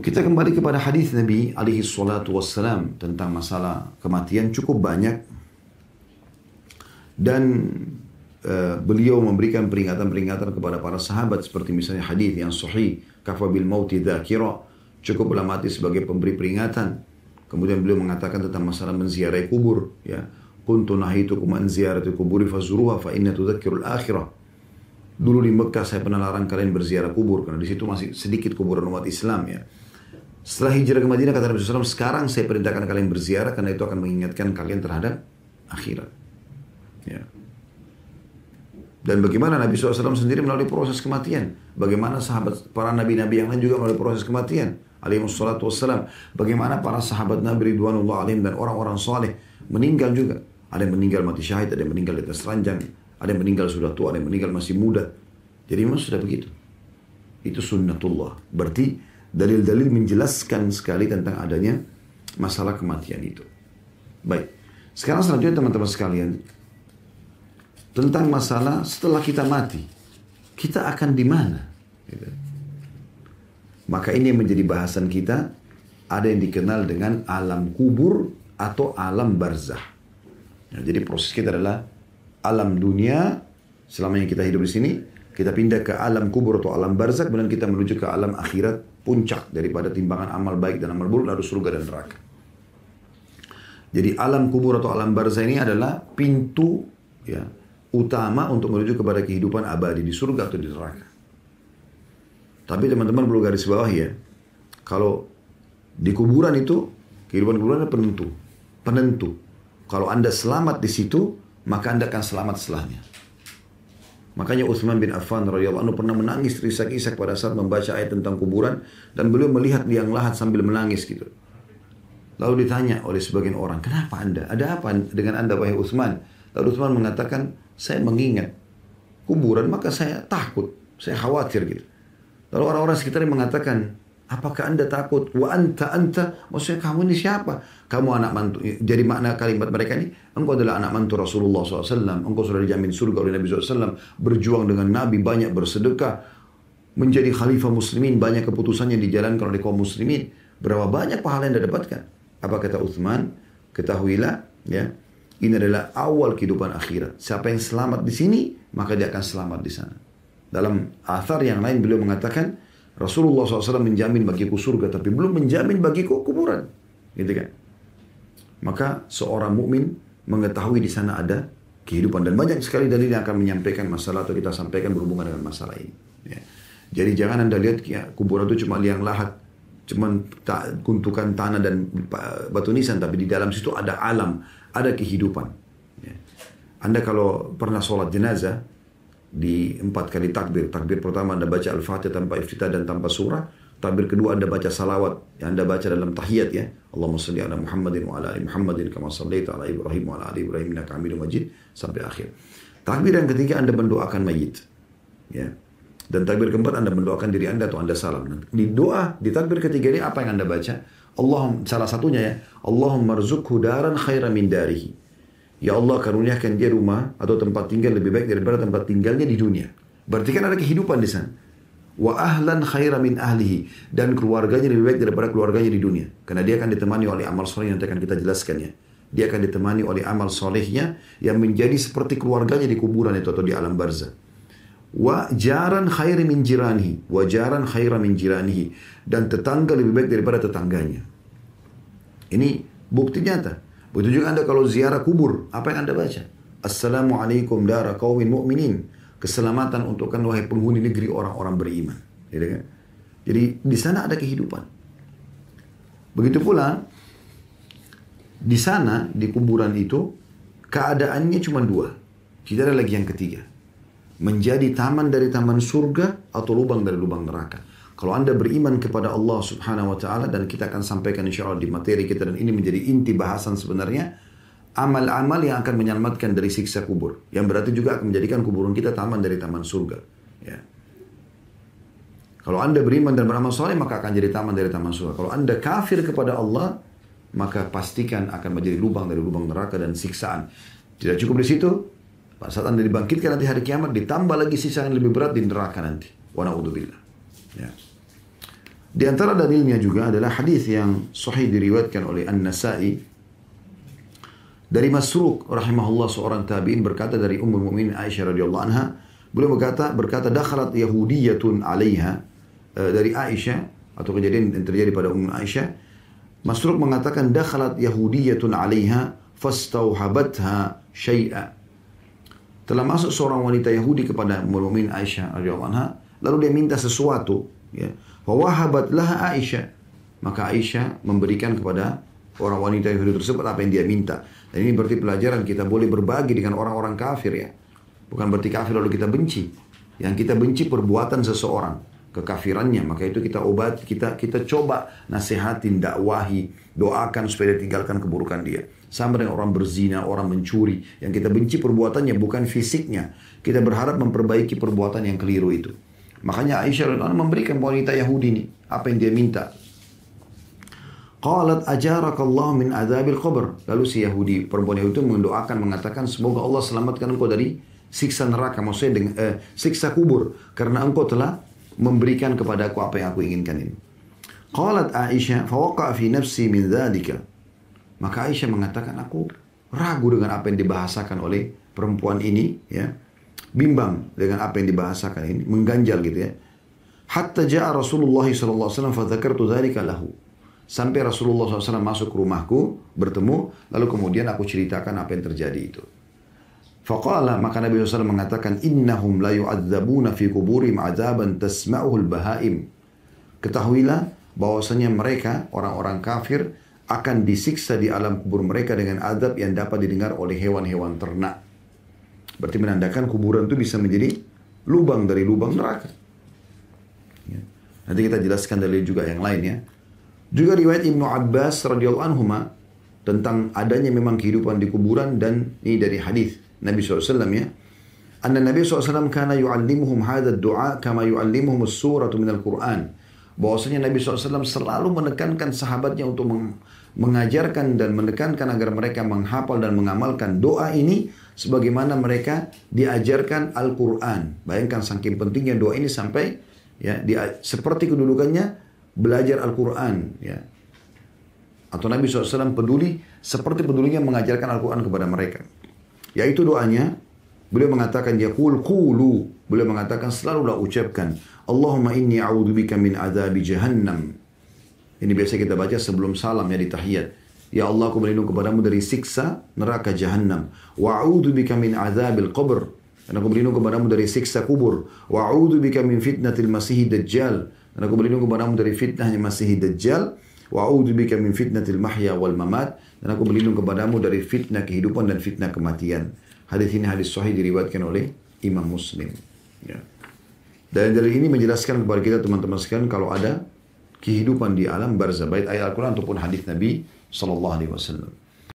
Kita kembali kepada hadis Nabi alaihi salatu wassalam tentang masalah kematian cukup banyak. Dan uh, beliau memberikan peringatan-peringatan kepada para sahabat seperti misalnya hadis yang sahih kafa bil mauti dzakira. Cukuplah mati sebagai pemberi peringatan. Kemudian beliau mengatakan tentang masalah menziarahi kubur ya. Kuntu nahitukum an ziyarati kuburi fazuruha fa inna tudzakkirul akhirah dulu di Mekah saya pernah larang kalian berziarah kubur karena di situ masih sedikit kuburan umat Islam ya setelah hijrah ke Madinah kata Nabi SAW, sekarang saya perintahkan kalian berziarah karena itu akan mengingatkan kalian terhadap akhirat. Ya. Dan bagaimana Nabi SAW sendiri melalui proses kematian. Bagaimana sahabat para nabi-nabi yang lain juga melalui proses kematian. Alaihi wassalam. Bagaimana para sahabat Nabi Ridwanullah alim dan orang-orang soleh meninggal juga. Ada yang meninggal mati syahid, ada yang meninggal di atas ranjang, ada yang meninggal sudah tua, ada yang meninggal masih muda. Jadi memang sudah begitu. Itu sunnatullah. Berarti dalil-dalil menjelaskan sekali tentang adanya masalah kematian itu. Baik. Sekarang selanjutnya teman-teman sekalian tentang masalah setelah kita mati, kita akan di mana? Gitu. Maka ini yang menjadi bahasan kita. Ada yang dikenal dengan alam kubur atau alam barzah. Nah, jadi proses kita adalah alam dunia selama yang kita hidup di sini, kita pindah ke alam kubur atau alam barzah, kemudian kita menuju ke alam akhirat puncak daripada timbangan amal baik dan amal buruk lalu surga dan neraka. Jadi alam kubur atau alam barzah ini adalah pintu ya utama untuk menuju kepada kehidupan abadi di surga atau di neraka. Tapi teman-teman perlu garis bawah ya, kalau di kuburan itu kehidupan kuburan penentu, penentu. Kalau anda selamat di situ, maka anda akan selamat setelahnya. Makanya Utsman bin Affan radhiyallahu anhu pernah menangis terisak-isak pada saat membaca ayat tentang kuburan dan beliau melihat liang lahat sambil menangis gitu. Lalu ditanya oleh sebagian orang, "Kenapa Anda? Ada apa dengan Anda wahai Utsman?" Lalu Utsman mengatakan, "Saya mengingat kuburan maka saya takut, saya khawatir gitu." Lalu orang-orang sekitar mengatakan, Apakah anda takut? Wa anta anta. Maksudnya kamu ini siapa? Kamu anak mantu. Jadi makna kalimat mereka ini. Engkau adalah anak mantu Rasulullah SAW. Engkau sudah dijamin surga oleh Nabi SAW. Berjuang dengan Nabi. Banyak bersedekah. Menjadi khalifah muslimin. Banyak keputusannya dijalankan oleh kaum muslimin. Berapa banyak pahala yang anda dapatkan? Apa kata Uthman? Ketahuilah. ya Ini adalah awal kehidupan akhirat. Siapa yang selamat di sini. Maka dia akan selamat di sana. Dalam athar yang lain beliau mengatakan Rasulullah SAW menjamin bagiku surga, tapi belum menjamin bagiku kuburan. Gitu kan? Maka seorang mukmin mengetahui di sana ada kehidupan dan banyak sekali dalil yang akan menyampaikan masalah atau kita sampaikan berhubungan dengan masalah ini. Ya. Jadi jangan anda lihat ya, kuburan itu cuma liang lahat, cuma ta guntukan tanah dan batu nisan, tapi di dalam situ ada alam, ada kehidupan. Ya. Anda kalau pernah sholat jenazah, di empat kali takbir. Takbir pertama Anda baca Al-Fatihah tanpa iftitah dan tanpa surah. Takbir kedua Anda baca salawat yang Anda baca dalam tahiyat ya. Allahumma salli ala Muhammadin wa ala ali Muhammadin kama sallaita ala Ibrahim wa ala ali Ibrahim innaka Hamidum Majid sampai akhir. Takbir yang ketiga Anda mendoakan mayit. Ya. Dan takbir keempat Anda mendoakan diri Anda atau Anda salam. Di doa, di takbir ketiga ini apa yang Anda baca? Allah salah satunya ya, Allahumma rzukhu daran khaira min darihi. Ya Allah karuniakan dia rumah atau tempat tinggal lebih baik daripada tempat tinggalnya di dunia. Berarti kan ada kehidupan di sana. Wa ahlan khaira min ahlihi. Dan keluarganya lebih baik daripada keluarganya di dunia. Karena dia akan ditemani oleh amal soleh yang akan kita jelaskan ya. Dia akan ditemani oleh amal solehnya yang menjadi seperti keluarganya di kuburan itu atau di alam barzah. Wa jaran khairi min jiranihi. Wa jaran khaira min jiranihi. Dan tetangga lebih baik daripada tetangganya. Ini bukti nyata. Begitu juga Anda kalau ziarah kubur, apa yang Anda baca? Assalamualaikum dara kaumin mu'minin. Keselamatan untuk kan wahai penghuni negeri orang-orang beriman. Gitu kan? Jadi di sana ada kehidupan. Begitu pula di sana di kuburan itu keadaannya cuma dua. Tidak ada lagi yang ketiga. Menjadi taman dari taman surga atau lubang dari lubang neraka. Kalau Anda beriman kepada Allah Subhanahu wa taala dan kita akan sampaikan insya Allah di materi kita dan ini menjadi inti bahasan sebenarnya amal-amal yang akan menyelamatkan dari siksa kubur. Yang berarti juga akan menjadikan kuburan kita taman dari taman surga. Ya. Kalau Anda beriman dan beramal soleh maka akan jadi taman dari taman surga. Kalau Anda kafir kepada Allah maka pastikan akan menjadi lubang dari lubang neraka dan siksaan. Tidak cukup di situ. Pada saat Anda dibangkitkan nanti hari kiamat ditambah lagi sisa yang lebih berat di neraka nanti. Wa na'udzubillah. Ya. Di antara dalilnya juga adalah hadis yang sahih diriwayatkan oleh An-Nasa'i. Dari Masruq rahimahullah seorang tabi'in berkata dari Ummul Mukminin Aisyah radhiyallahu anha, beliau berkata berkata dakhalat yahudiyatun 'alaiha. Uh, dari Aisyah atau kejadian yang terjadi pada Ummul Aisyah Masruq mengatakan dakhalat yahudiyatun 'alaiha fastauhabatha syai'a. Telah masuk seorang wanita Yahudi kepada Ummul Mukminin Aisyah radhiyallahu anha lalu dia minta sesuatu ya Wawahabat laha Aisyah. Maka Aisyah memberikan kepada orang wanita Yahudi tersebut apa yang dia minta. Dan ini berarti pelajaran kita boleh berbagi dengan orang-orang kafir ya. Bukan berarti kafir lalu kita benci. Yang kita benci perbuatan seseorang, kekafirannya. Maka itu kita obat, kita kita coba nasihatin, dakwahi, doakan supaya dia tinggalkan keburukan dia. Sama dengan orang berzina, orang mencuri. Yang kita benci perbuatannya bukan fisiknya. Kita berharap memperbaiki perbuatan yang keliru itu. Makanya Aisyah radhiyallahu memberikan wanita Yahudi ini apa yang dia minta. Qalat ajarakallah min adzabil qabr. Lalu si Yahudi, perempuan Yahudi itu mendoakan mengatakan semoga Allah selamatkan engkau dari siksa neraka, maksudnya dengan eh, siksa kubur karena engkau telah memberikan kepada aku apa yang aku inginkan ini. Qalat Aisyah, fawaqa fi nafsi min dzalika. Maka Aisyah mengatakan aku ragu dengan apa yang dibahasakan oleh perempuan ini, ya bimbang dengan apa yang dibahasakan ini, mengganjal gitu ya. Hatta ja'a Rasulullah SAW fadzakartu dzalika lahu. Sampai Rasulullah SAW masuk ke rumahku, bertemu, lalu kemudian aku ceritakan apa yang terjadi itu. Faqala maka Nabi SAW mengatakan innahum la yu'adzabuna fi kuburim azaban tasma'uhul bahaim. Ketahuilah bahwasanya mereka orang-orang kafir akan disiksa di alam kubur mereka dengan adab yang dapat didengar oleh hewan-hewan ternak. Berarti menandakan kuburan itu bisa menjadi lubang dari lubang neraka. Ya. Nanti kita jelaskan dalil juga yang lain ya. Juga riwayat Ibnu Abbas radhiyallahu anhu tentang adanya memang kehidupan di kuburan dan ini dari hadis Nabi SAW ya. Anna Nabi SAW kana yu'allimuhum hadha du'a kama yu'allimuhum suratu minal Qur'an. Bahwasanya Nabi SAW selalu menekankan sahabatnya untuk mengajarkan dan menekankan agar mereka menghafal dan mengamalkan doa ini sebagaimana mereka diajarkan Al-Quran. Bayangkan saking pentingnya doa ini sampai ya di, seperti kedudukannya belajar Al-Quran. Ya. Atau Nabi SAW peduli seperti pedulinya mengajarkan Al-Quran kepada mereka. Yaitu doanya, beliau mengatakan, ya kul kulu. Beliau mengatakan, selalulah ucapkan, Allahumma inni a'udzubika min azabi jahannam. Ini biasa kita baca sebelum salam ya di tahiyat. Ya Allah aku berlindung kepadamu dari siksa neraka jahanam. Wa bika min azabil qabr. Dan aku berlindung kepadamu dari siksa kubur. Wa bika min fitnatil masih dajjal. Dan aku berlindung kepadamu dari fitnahnya masih dajjal. Wa bika min fitnatil mahya wal mamat. Dan aku berlindung kepadamu dari fitnah kehidupan dan fitnah kematian. Hadis ini hadis sahih diriwayatkan oleh Imam Muslim. Ya. Dan dari ini menjelaskan kepada kita teman-teman sekalian kalau ada kehidupan di alam barzah baik ayat Al-Quran ataupun hadis Nabi sallallahu alaihi wasallam.